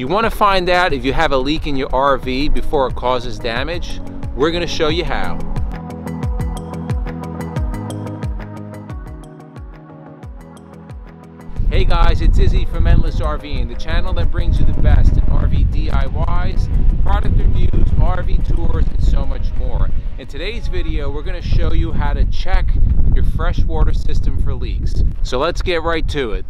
You want to find out if you have a leak in your RV before it causes damage? We're going to show you how. Hey guys, it's Izzy from Endless RVing, the channel that brings you the best in RV DIYs, product reviews, RV tours, and so much more. In today's video, we're going to show you how to check your freshwater system for leaks. So let's get right to it.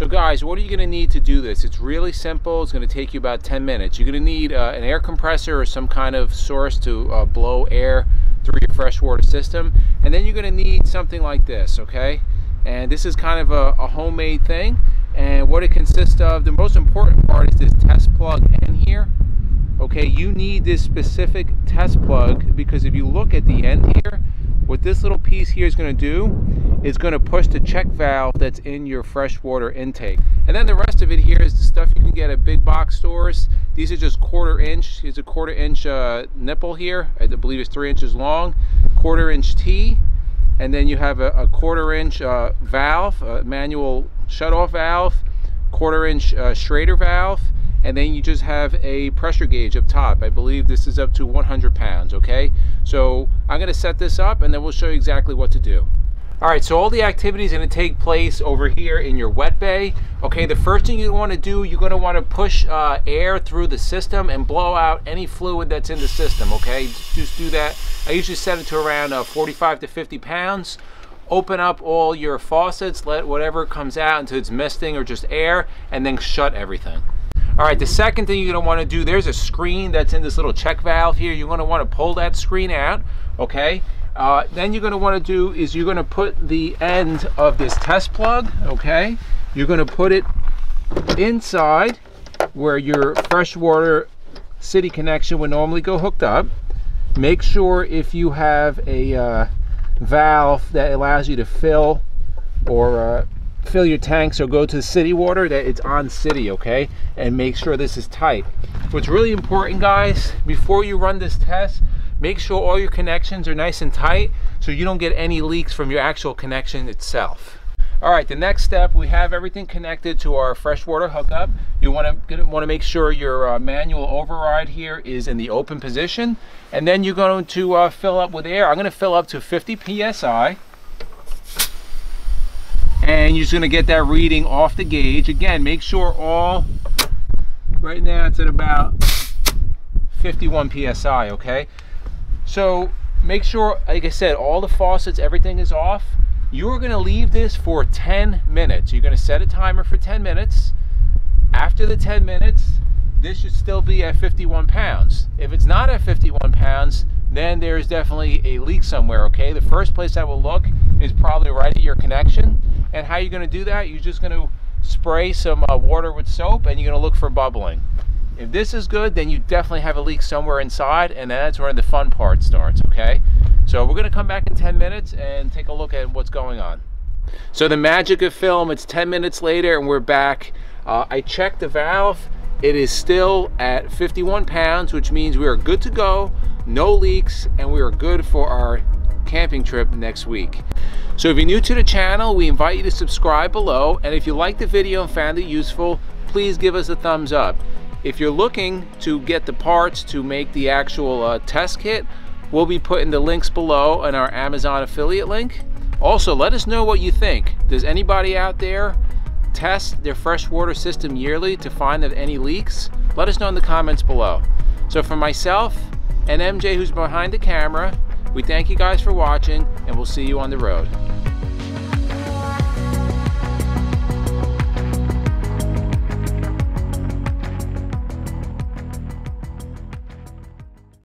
So guys, what are you going to need to do this? It's really simple. It's going to take you about 10 minutes. You're going to need uh, an air compressor or some kind of source to uh, blow air through your freshwater system. And then you're going to need something like this, okay? and this is kind of a, a, homemade thing and what it consists of the most important part is this test plug in here okay you need this specific test plug because if you look at the end here what this little piece here is going to do is going to push the check valve that's in your freshwater intake and then the rest of it here is the stuff you can get at big box stores these are just quarter inch here's a quarter inch uh, nipple here I believe it's three inches long quarter inch T and then you have a, a quarter inch uh, valve, a manual shut-off valve, quarter inch uh, Schrader valve, and then you just have a pressure gauge up top. I believe this is up to 100 pounds, okay? So I'm gonna set this up and then we'll show you exactly what to do. All right, so all the activity is gonna take place over here in your wet bay. Okay, the first thing you wanna do, you're gonna wanna push uh, air through the system and blow out any fluid that's in the system, okay? Just do that. I usually set it to around uh, 45 to 50 pounds. Open up all your faucets, let whatever comes out until it's misting or just air, and then shut everything. All right, the second thing you're gonna wanna do, there's a screen that's in this little check valve here. You're gonna wanna pull that screen out, okay? Uh, then you're going to want to do is you're going to put the end of this test plug, okay? You're going to put it inside where your freshwater city connection would normally go hooked up. Make sure if you have a uh, valve that allows you to fill or uh, fill your tanks or go to the city water that it's on city okay and make sure this is tight what's really important guys before you run this test Make sure all your connections are nice and tight so you don't get any leaks from your actual connection itself. All right, the next step, we have everything connected to our freshwater hookup. You wanna, wanna make sure your uh, manual override here is in the open position. And then you're going to uh, fill up with air. I'm gonna fill up to 50 PSI. And you're just gonna get that reading off the gauge. Again, make sure all, right now it's at about 51 PSI, okay? So make sure, like I said, all the faucets, everything is off. You're gonna leave this for 10 minutes. You're gonna set a timer for 10 minutes. After the 10 minutes, this should still be at 51 pounds. If it's not at 51 pounds, then there's definitely a leak somewhere, okay? The first place I will look is probably right at your connection. And how you're gonna do that, you're just gonna spray some uh, water with soap and you're gonna look for bubbling. If this is good, then you definitely have a leak somewhere inside, and that's where the fun part starts, okay? So we're gonna come back in 10 minutes and take a look at what's going on. So the magic of film, it's 10 minutes later and we're back. Uh, I checked the valve. It is still at 51 pounds, which means we are good to go, no leaks, and we are good for our camping trip next week. So if you're new to the channel, we invite you to subscribe below, and if you liked the video and found it useful, please give us a thumbs up. If you're looking to get the parts to make the actual uh, test kit, we'll be putting the links below in our Amazon affiliate link. Also, let us know what you think. Does anybody out there test their freshwater system yearly to find any leaks? Let us know in the comments below. So for myself and MJ who's behind the camera, we thank you guys for watching and we'll see you on the road.